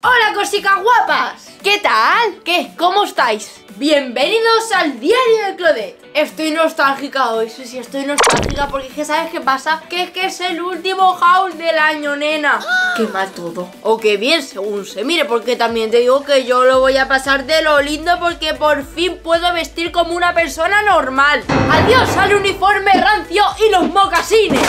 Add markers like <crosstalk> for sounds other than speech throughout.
Hola cositas guapas, ¿qué tal? ¿Qué? ¿Cómo estáis? Bienvenidos al diario de Claudette Estoy nostálgica hoy, sí, sí, estoy nostálgica porque es que ¿sabes qué pasa? Que es que es el último haul del año, nena <gasps> Qué mal todo, o qué bien según se mire Porque también te digo que yo lo voy a pasar de lo lindo Porque por fin puedo vestir como una persona normal Adiós al uniforme rancio y los mocasines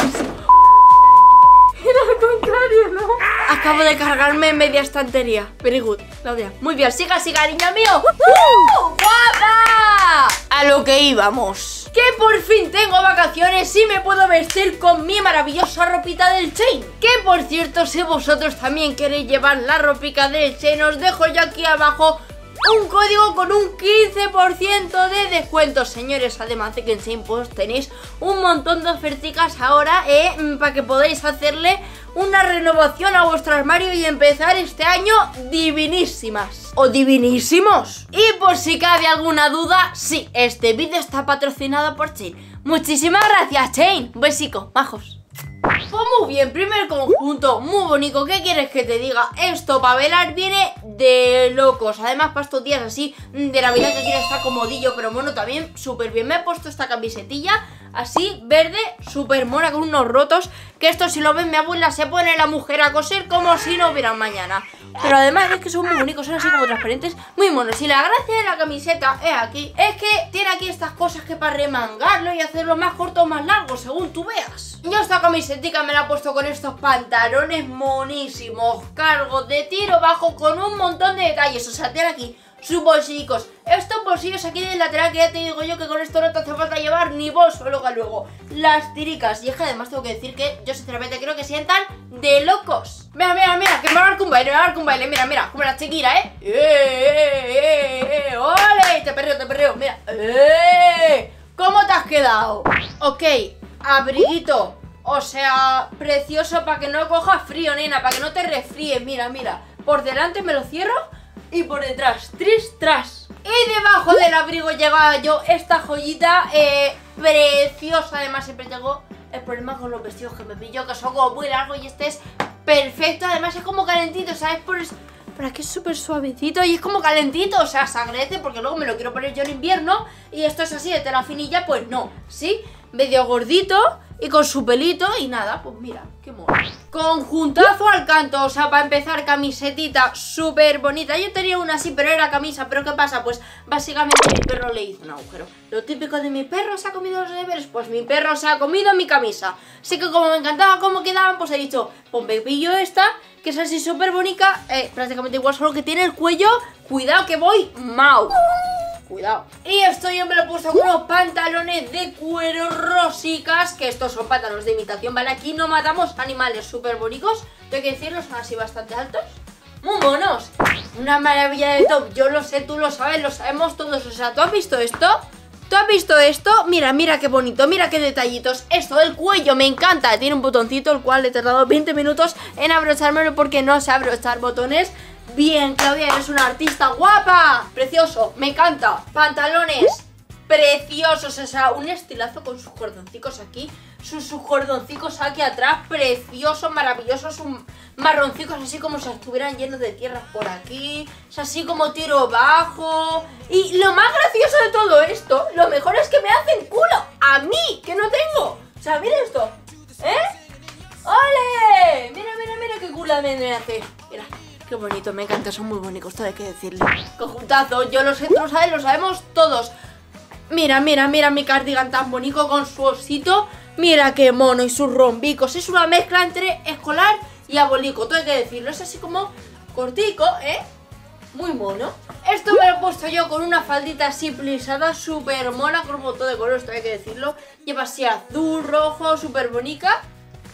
contrario, ¿no? Acabo de cargarme media estantería. Very good, Claudia. Muy bien, siga, siga, niña mío. ¡Uh! ¡Guapa! A lo que íbamos. Que por fin tengo vacaciones y me puedo vestir con mi maravillosa ropita del chain. Que por cierto, si vosotros también queréis llevar la ropica del chain, os dejo yo aquí abajo un código con un 15% de descuento, señores. Además de que en Simpost tenéis un montón de ofertas ahora eh, mm, para que podáis hacerle una renovación a vuestro armario y empezar este año divinísimas o divinísimos. Y por si cabe alguna duda, sí, este vídeo está patrocinado por Chain. Muchísimas gracias, Chain. Besico, majos. Pues muy bien, primer conjunto, muy bonito. ¿Qué quieres que te diga? Esto para velar viene de locos. Además para estos días así de Navidad que quiere estar comodillo Pero bueno, también súper bien. Me he puesto esta camisetilla así, verde, súper mona con unos rotos Que esto si lo ven mi abuela se pone la mujer a coser como si no hubiera mañana. Pero además es que son muy bonitos, son así como transparentes Muy monos, y la gracia de la camiseta es aquí Es que tiene aquí estas cosas que para remangarlo y hacerlo más corto o más largo Según tú veas. Yo esta camiseta me la he puesto con estos pantalones monísimos Cargos de tiro bajo con un montón de detalles O sea, tiene aquí sus bolsillos. Estos bolsillos aquí del lateral que ya te digo yo que con esto no te hace falta llevar ni bolso luego luego. Las tiricas. Y es que además tengo que decir que yo sinceramente creo que sientan de locos. Mira, mira, mira, que me va a dar un baile, me va a dar un baile. Mira, mira, como la chiquira, ¿eh? ¡Eh, eh, eh, eh! ¡Ole! Te perreo, te perreo, mira. ¡Eh! ¿Cómo te has quedado? Ok, abriguito. O sea, precioso para que no cojas frío, nena, para que no te resfríes. Mira, mira. Por delante me lo cierro y por detrás, tris, tras. Y debajo del abrigo lleva yo esta joyita eh, preciosa. Además, siempre tengo el problema con los vestidos que me pillo, que son como muy largos y este es perfecto. Además, es como calentito, ¿sabes? Por, por aquí es súper suavecito y es como calentito, o sea, se agradece porque luego me lo quiero poner yo en invierno y esto es así de tela finilla, pues no, ¿sí? Medio gordito y con su pelito y nada, pues mira, qué mono. Conjuntazo al canto, o sea, para empezar, camisetita súper bonita. Yo tenía una así, pero era camisa, pero ¿qué pasa? Pues básicamente mi perro le hizo un agujero. Lo típico de mi perro se ha comido los deberes, pues mi perro se ha comido mi camisa. Así que como me encantaba cómo quedaban, pues he dicho, pues me pillo esta, que es así súper bonita, eh, prácticamente igual, solo que tiene el cuello, cuidado que voy, mau. Cuidado. Y esto yo me lo he puesto con unos pantalones de cuero rosicas, que estos son pantalones de imitación, ¿vale? Aquí no matamos animales súper bonitos, tengo que decirlo, son así bastante altos. Muy monos. Una maravilla de top. Yo lo sé, tú lo sabes, lo sabemos todos. O sea, ¿tú has visto esto? ¿Tú has visto esto? Mira, mira qué bonito, mira qué detallitos Esto del cuello me encanta Tiene un botoncito el cual he tardado 20 minutos en abrochármelo porque no sé abrochar botones Bien, Claudia, eres una artista guapa. Precioso, me encanta. Pantalones preciosos, o sea, un estilazo con sus cordoncicos aquí, sus, sus cordoncicos aquí atrás, preciosos, maravillosos, sus así como si estuvieran llenos de tierras por aquí, así como tiro bajo. Y lo más gracioso de todo esto, lo mejor es que me hacen culo a mí, que no tengo. O sea, mira esto, ¿eh? ¡Ole! Mira, mira, mira qué culo me hace. Mira. Qué bonito, me encanta, son muy bonitos, todo hay que decirle. Conjuntazo, yo lo sé, tú lo sabes, lo sabemos todos. Mira, mira, mira mi cardigan tan bonito con su osito. Mira qué mono y sus rombicos. Es una mezcla entre escolar y abolico, todo hay que decirlo. Es así como cortico, ¿eh? Muy mono. Esto me lo he puesto yo con una faldita así plisada, súper mona, con un montón de colores, esto hay que decirlo. Lleva así azul, rojo, súper bonita.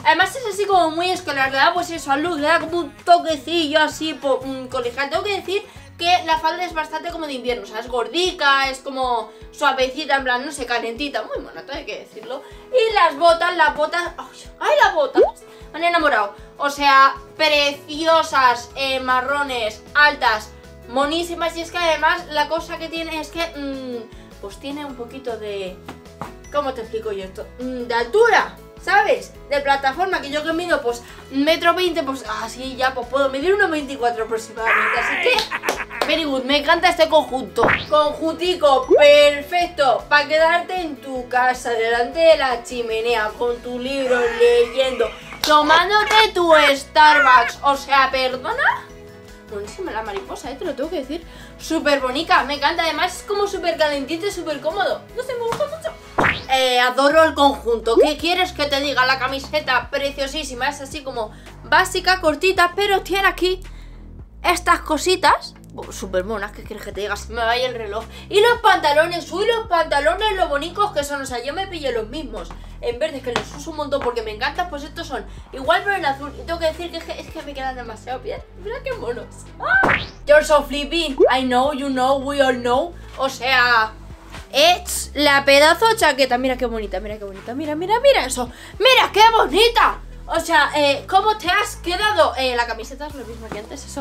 Además es así como muy escolar, le da pues eso a luz, le da como un toquecillo así por, un colegial. Tengo que decir que la falda es bastante como de invierno, o sea, es gordica, es como suavecita, en plan, no sé, calentita, muy monata, hay que decirlo. Y las botas, las botas, ¡ay, las botas! Me han enamorado. O sea, preciosas, eh, marrones, altas, monísimas. Y es que además la cosa que tiene es que, mmm, pues tiene un poquito de... ¿Cómo te explico yo esto? Mm, de altura. ¿Sabes? De plataforma, que yo que mido pues metro veinte, pues así ya pues puedo medir unos 24 aproximadamente. Así que, very good, me encanta este conjunto. Conjuntico, perfecto, para quedarte en tu casa, delante de la chimenea, con tu libro, leyendo, tomándote tu Starbucks. O sea, ¿perdona? Buenísima la mariposa, ¿eh? te lo tengo que decir. Súper bonita, me encanta. Además es como súper calentito y súper cómodo. No sé, me gusta mucho. Adoro el conjunto. ¿Qué quieres que te diga? La camiseta preciosísima. Es así como básica, cortita, pero tiene aquí estas cositas súper monas, ¿qué quieres que te diga? Se me vaya el reloj. Y los pantalones, uy, los pantalones, lo bonitos que son. O sea, yo me pillé los mismos en verde, que los uso un montón porque me encantan. Pues estos son igual, pero en azul. Y tengo que decir que es que, me quedan demasiado bien. Mira qué monos. ¡Ah! You're so flipping. I know, you know, we all know. O sea. Es la pedazo chaqueta. Mira qué bonita, mira qué bonita. Mira, mira, mira eso. ¡Mira qué bonita! O sea, eh, ¿cómo te has quedado? Eh, la camiseta es lo mismo que antes, eso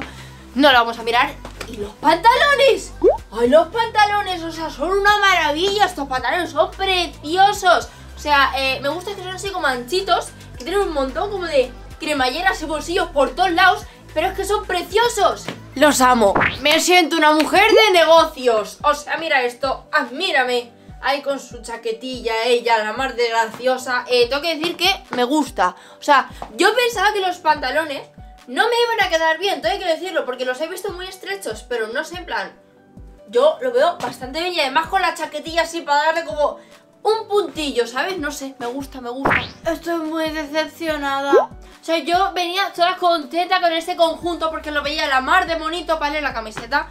no lo vamos a mirar. ¿Y los pantalones? ¡Ay, los pantalones! O sea, son una maravilla. Estos pantalones son preciosos. O sea, eh, me gusta que son así como anchitos. Que tienen un montón como de cremalleras y bolsillos por todos lados. Pero es que son preciosos. Los amo. Me siento una mujer de negocios. O sea, mira esto. Admírame. Ahí con su chaquetilla, ella, la más de graciosa. Eh, tengo que decir que me gusta. O sea, yo pensaba que los pantalones no me iban a quedar bien, tengo que decirlo, porque los he visto muy estrechos, pero no sé, en plan... Yo lo veo bastante bien y además con la chaquetilla así para darle como un puntillo, ¿sabes? No sé, me gusta, me gusta. Estoy muy decepcionada. O sea, yo venía toda contenta con este conjunto porque lo veía la mar de bonito, ¿vale? La camiseta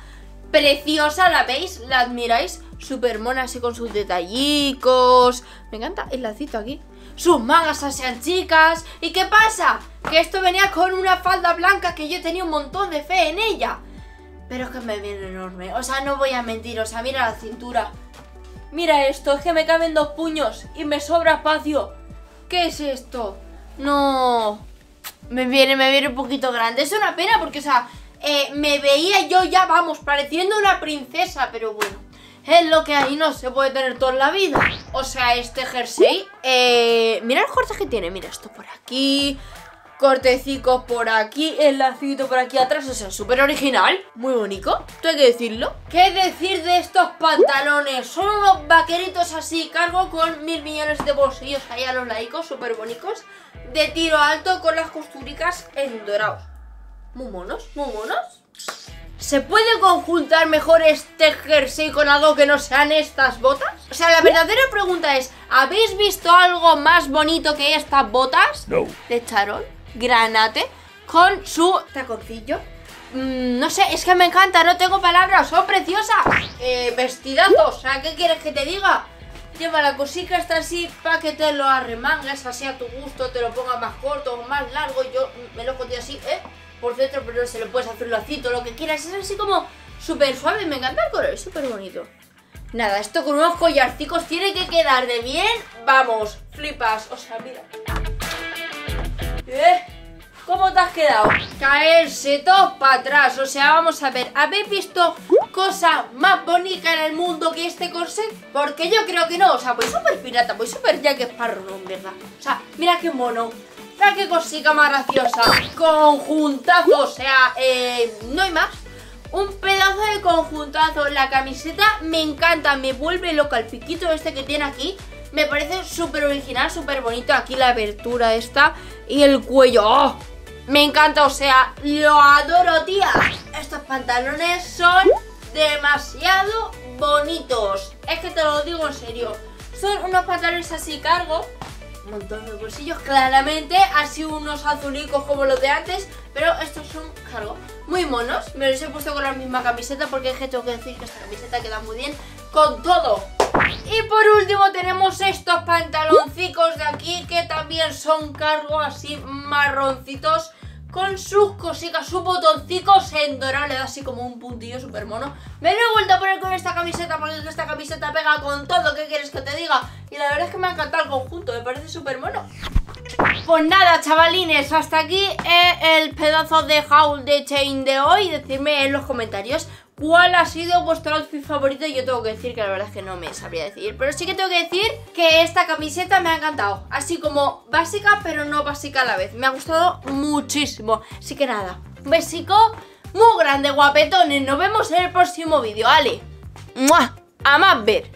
preciosa, ¿la veis? ¿La admiráis? Súper mona así con sus detallicos. Me encanta el lacito aquí sus mangas sean chicas. ¿Y qué pasa? Que esto venía con una falda blanca que yo tenía un montón de fe en ella. Pero es que me viene enorme. O sea, no voy a mentir. O sea, mira la cintura. Mira esto, es que me caben dos puños y me sobra espacio. ¿Qué es esto? No. Me viene, me viene un poquito grande. Es una pena porque, o sea, eh, me veía yo ya, vamos, pareciendo una princesa. Pero bueno, es lo que ahí no se puede tener toda la vida. O sea, este jersey, eh, mira el corte que tiene, mira esto por aquí, cortecicos por aquí, el lacito por aquí atrás, o sea, súper original, muy bonito, tú hay que decirlo. ¿Qué decir de estos pantalones? Son unos vaqueritos así, cargo con mil millones de bolsillos ahí a los laicos, súper bonitos, de tiro alto con las costuricas en dorados. Muy monos, muy monos. ¿Se puede conjuntar mejor este jersey con algo que no sean estas botas? O sea, la verdadera pregunta es, ¿habéis visto algo más bonito que estas botas? No. De charol, granate, con su taconcillo. Mm, no sé, es que me encanta, no tengo palabras, son preciosas. Eh, vestidazo, o sea, ¿qué quieres que te diga? Lleva la cosita está así para que te lo arremangas así a tu gusto, te lo pongas más corto o más largo. Yo me lo conté así, ¿eh? por dentro, pero se lo puedes hacer lacito, lo que quieras. Es así como súper suave, me encanta el color, es súper bonito. Nada, esto con unos collarcicos tiene que quedar de bien. Vamos, flipas, o sea, mira. ¿Eh? ¿Cómo te has quedado? Caerse todo para atrás, o sea, vamos a ver, ¿habéis visto cosa más bonita en el mundo que este corset? Porque yo creo que no, o sea, voy súper pirata, voy súper Jack Sparrow, en verdad. O sea, mira qué mono, Mira qué cosita más graciosa. Conjuntazo, o sea, eh, no hay más. Un pedazo de conjuntazo. La camiseta me encanta, me vuelve loca. El piquito este que tiene aquí me parece súper original, súper bonito. Aquí la abertura esta y el cuello. ¡Oh! Me encanta, o sea, lo adoro, tía. Estos pantalones son demasiado bonitos. Es que te lo digo en serio. Son unos pantalones así cargo un montón de bolsillos, claramente, así unos azulicos como los de antes, pero estos son, cargo, muy monos. Me los he puesto con la misma camiseta porque es que tengo que decir que esta camiseta queda muy bien con todo. Y por último tenemos estos pantaloncicos de aquí que también son cargo así marroncitos con sus cositas, sus botoncicos en dorado, le da así como un puntillo súper mono. Me lo he vuelto a poner con esta camiseta porque esta camiseta pega con todo, ¿qué quieres que te diga? Y la verdad es que me ha encantado el conjunto, me parece súper mono. Pues nada, chavalines, hasta aquí el pedazo de haul de chain de hoy. Decidme en los comentarios cuál ha sido vuestro outfit favorito. Yo tengo que decir que la verdad es que no me sabría decir. Pero sí que tengo que decir que esta camiseta me ha encantado. Así como básica, pero no básica a la vez. Me ha gustado muchísimo. Así que nada, un besico muy grande, guapetones. Nos vemos en el próximo vídeo. Ale, ¡Mua! a más ver.